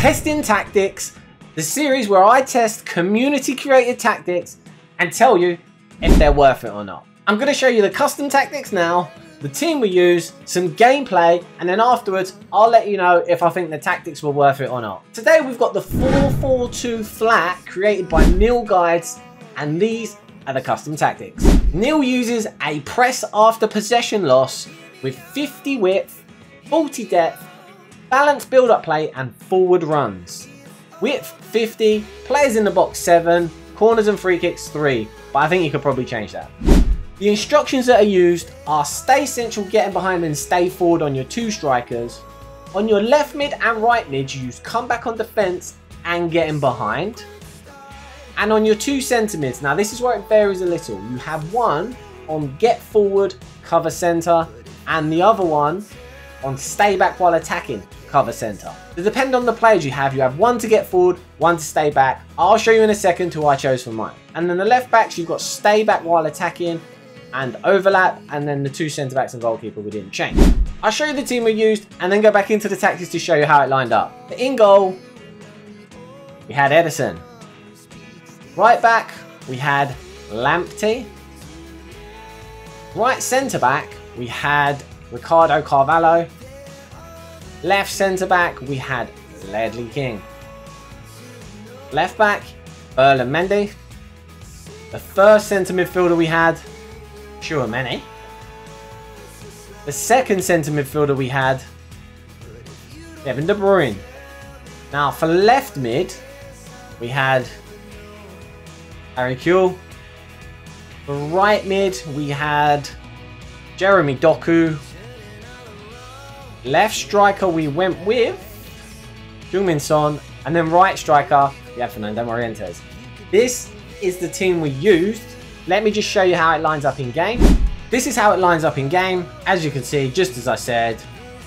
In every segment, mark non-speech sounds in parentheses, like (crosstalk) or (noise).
Testing Tactics, the series where I test community created tactics and tell you if they're worth it or not. I'm going to show you the custom tactics now, the team we use, some gameplay, and then afterwards I'll let you know if I think the tactics were worth it or not. Today we've got the 4-4-2 flat created by Neal Guides and these are the custom tactics. Neal uses a press after possession loss with 50 width, 40 depth, balanced build-up play and forward runs. Width 50, players in the box 7, corners and free kicks 3, but I think you could probably change that. The instructions that are used are stay central getting behind and stay forward on your two strikers. On your left mid and right mid you use come back on defence and getting behind. And on your two centre mids, now this is where it varies a little. You have one on get forward, cover centre, and the other one on stay back while attacking, cover centre. To depend on the players you have, you have one to get forward, one to stay back. I'll show you in a second who I chose for mine. And then the left backs, you've got stay back while attacking and overlap, and then the two centre backs and goalkeeper we didn't change. I'll show you the team we used and then go back into the tactics to show you how it lined up. In goal, we had Ederson. Right back, we had Lamptey. Right centre back, we had Ricardo Carvalho. Left centre back, we had Ledley King. Left back, Ferland Mendy. The first centre midfielder we had, Tchouameni. The second centre midfielder we had, Kevin De Bruyne. Now for left mid, we had Harry Kewell. For right mid, we had Jeremy Doku. Left striker, we went with Heung-min Son. And then right striker, have Fernando Morientes. This is the team we used. Let me just show you how it lines up in game. This is how it lines up in game. As you can see, just as I said,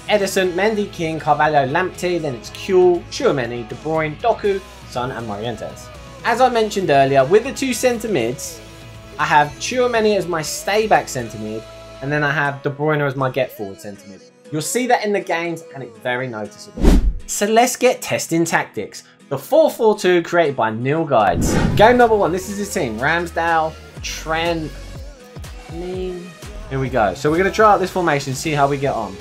Ederson, Mendy, King, Carvalho, Lamptey, then it's Kewell, Tchouameni, De Bruyne, Doku, Son and Morientes. As I mentioned earlier, with the two centre mids, I have Tchouameni as my stay back centre mid, and then I have De Bruyne as my get forward centre mid. You'll see that in the games, and it's very noticeable. So let's get testing tactics. The 4-4-2 created by Neal Guides. Game number one, this is his team. Ramsdale, Trent. Here we go. So we're going to try out this formation, see how we get on.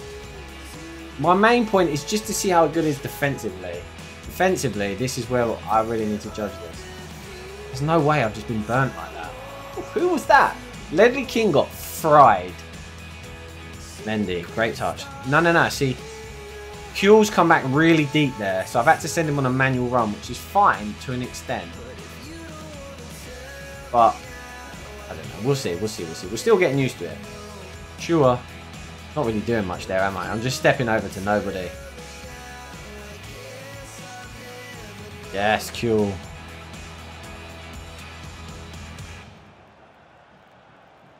My main point is just to see how good is defensively. Defensively, this is where I really need to judge this. There's no way I've just been burnt like that. Who was that? Ledley King got fried. Mendy, great touch. No, no, no. See, Kewell's come back really deep there, so I've had to send him on a manual run, which is fine to an extent. But, I don't know. We'll see, we'll see, we'll see. We're still getting used to it. Sure. Not really doing much there, am I? I'm just stepping over to nobody. Yes, Kewell.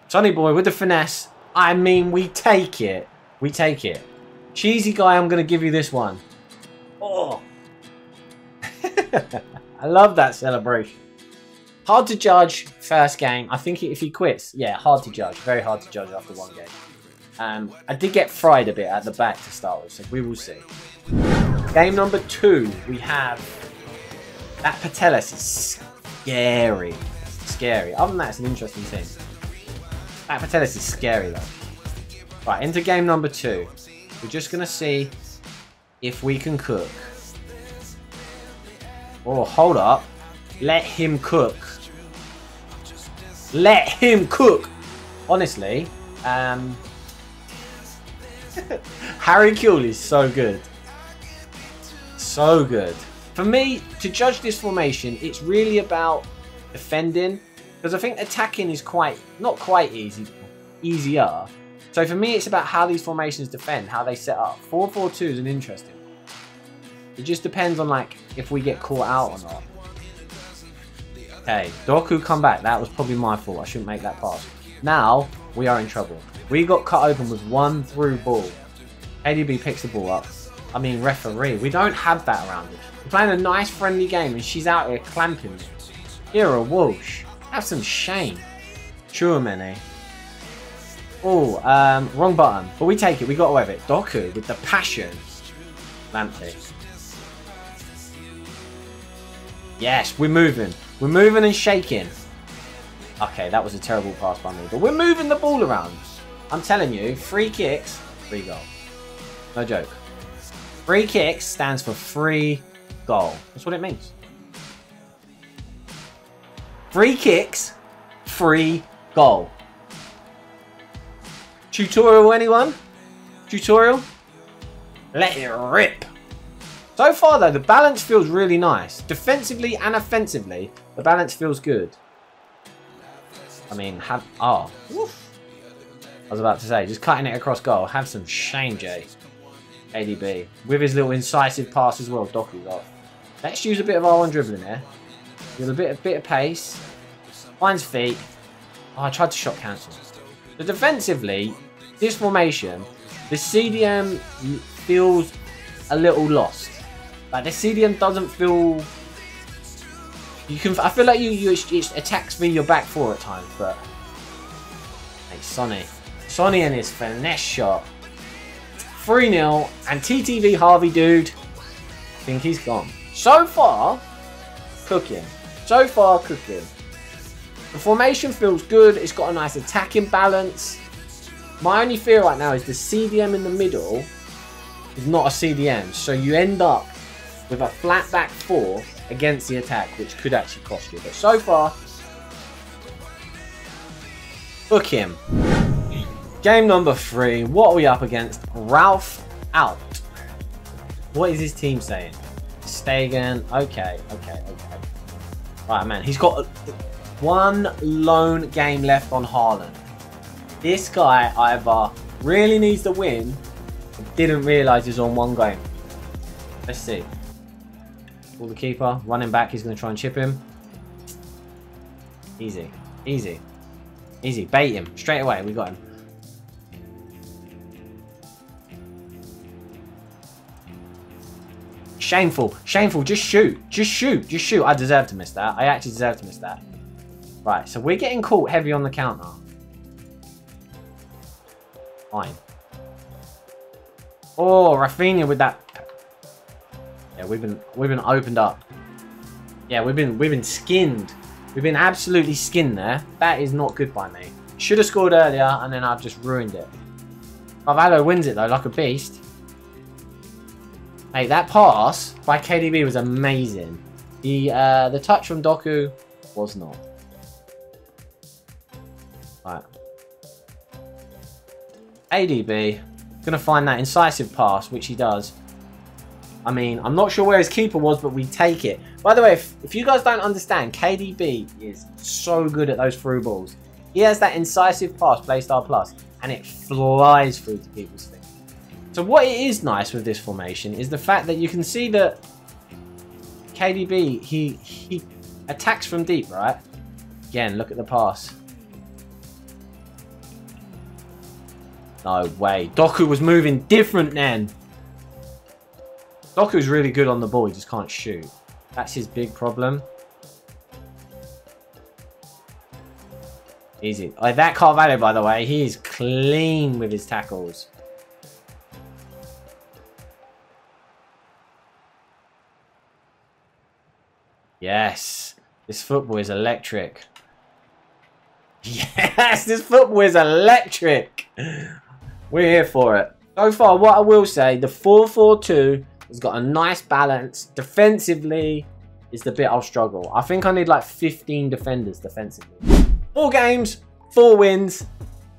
Sonny boy with the finesse. I mean, we take it. We take it. Cheesy guy, I'm going to give you this one. Oh. (laughs) I love that celebration. Hard to judge first game. I think if he quits, yeah, hard to judge. Very hard to judge after one game. Um, I did get fried a bit at the back to start with, so we will see. Game number two, we have that Putellas is scary. Scary. Other than that, it's an interesting team. Putellas is scary though. Right, into game number two. We're just going to see if we can cook. Oh, hold up. Let him cook. Let him cook. Honestly, um, (laughs) Harry Kewell is so good. So good. For me, to judge this formation, it's really about defending. Because I think attacking is quite, not quite easy, easier. So for me, it's about how these formations defend, how they set up. 4-4-2 is an interesting one. It just depends on like if we get caught out or not. Okay, Doku come back. That was probably my fault. I shouldn't make that pass. Now, we are in trouble. We got cut open with one through ball. KDB picks the ball up. I mean, referee. We don't have that around us. We're playing a nice friendly game and she's out here clamping. Here a whoosh. Have some shame. Tchouameni. Oh, um, wrong button. But we take it. We got away with it. Doku with the passion. Lamptey. Yes, we're moving. We're moving and shaking. Okay, that was a terrible pass by me. But we're moving the ball around. I'm telling you, free kicks, free goal. No joke. Free kicks stands for free goal. That's what it means. Free kicks, free goal. Tutorial anyone? Tutorial? Let it rip. So far though, the balance feels really nice. Defensively and offensively, the balance feels good. I mean, have... Oh. I was about to say, just cutting it across goal. Have some shame, Jay. KDB. With his little incisive pass as well, Doku's off. Let's use a bit of R1 dribbling there. With a bit, a bit of pace. Finds feet. Oh, I tried to shot cancel. So defensively, this formation, the CDM feels a little lost. Like the CDM doesn't feel. You can. I feel like you. You it attacks me your back four at times, but. Hey, Sonny. Sonny and his finesse shot. 3 0 and TTV Harvey, dude. I think he's gone. So far, cooking. So far, cooking. The formation feels good. It's got a nice attacking balance. My only fear right now is the CDM in the middle is not a CDM. So you end up with a flat back four against the attack, which could actually cost you. But so far, book him. Game number three. What are we up against? Ralph out. What is his team saying? Stegen. Okay, okay, okay. Right, man. He's got one lone game left on Haaland. This guy either really needs to win didn't realise he's on one game. Let's see. Pull the keeper. Running back. He's going to try and chip him. Easy. Easy. Easy. Bait him. Straight away. We got him. Shameful. Shameful. Just shoot. Just shoot. Just shoot. I deserve to miss that. I actually deserve to miss that. Right. So we're getting caught heavy on the counter. Fine. Oh, Rafinha with that yeah, we've been we've been opened up. Yeah, we've been we've been skinned. We've been absolutely skinned there. That is not good by me. Should have scored earlier, and then I've just ruined it. Carvalho wins it though, like a beast. Hey, that pass by KDB was amazing. The uh, the touch from Doku was not. Right. KDB gonna find that incisive pass, which he does. I mean, I'm not sure where his keeper was, but we take it. By the way, if, if you guys don't understand, KDB is so good at those through balls. He has that incisive pass, Playstyle Plus, and it flies through to people's feet. So what it is nice with this formation is the fact that you can see that KDB, he, he attacks from deep, right? Again, look at the pass. No way. Doku was moving different then. Doku's really good on the ball, he just can't shoot. That's his big problem. Easy. Like that Carvalho, by the way, he is clean with his tackles. Yes. This football is electric. Yes, this football is electric. We're here for it. So far, what I will say, the 4-4-2 He's got a nice balance. Defensively is the bit I'll struggle. I think I need like 15 defenders defensively. Four games, four wins.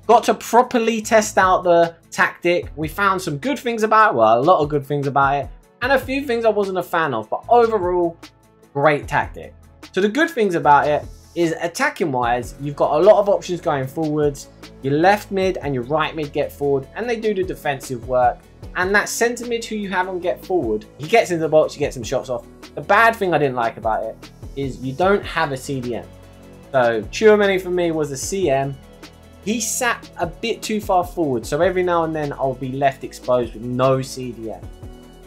Got to properly test out the tactic. We found some good things about it. Well, a lot of good things about it. And a few things I wasn't a fan of. But overall, great tactic. So the good things about it is attacking wise, you've got a lot of options going forwards. Your left mid and your right mid get forward and they do the defensive work. And that centre mid who you have on get forward, he gets into the box, you get some shots off. The bad thing I didn't like about it is you don't have a CDM. So Tchouameni for me was a CM. He sat a bit too far forward, so every now and then I'll be left exposed with no CDM.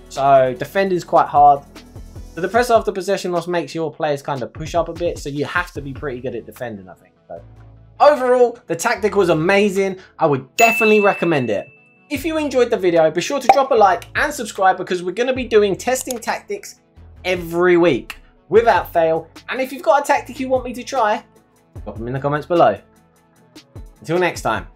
So defending is quite hard. So the press after possession loss makes your players kind of push up a bit, so you have to be pretty good at defending, I think. So overall, the tactic was amazing. I would definitely recommend it. If you enjoyed the video, be sure to drop a like and subscribe because we're going to be doing testing tactics every week. without fail. And if you've got a tactic you want me to try, drop them in the comments below. Until next time.